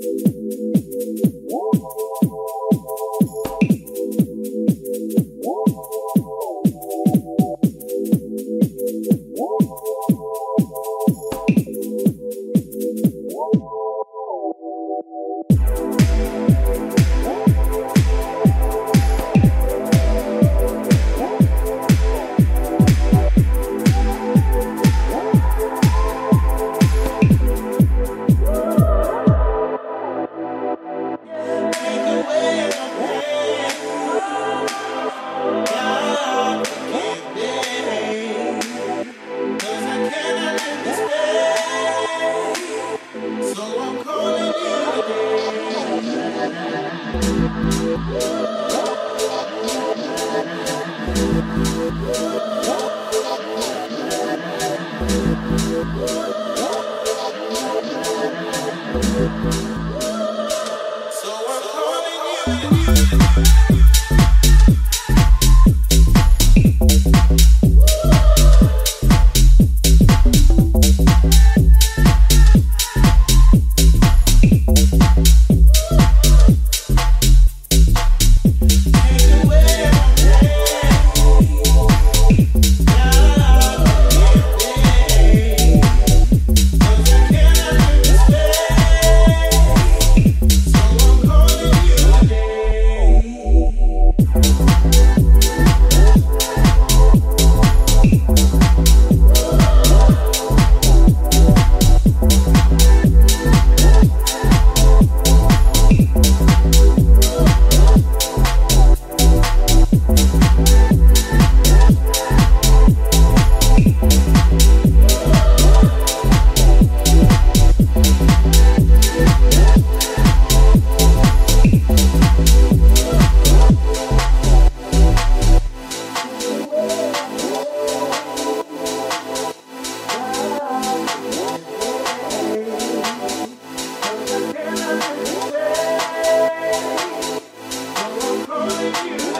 Thank you. Thank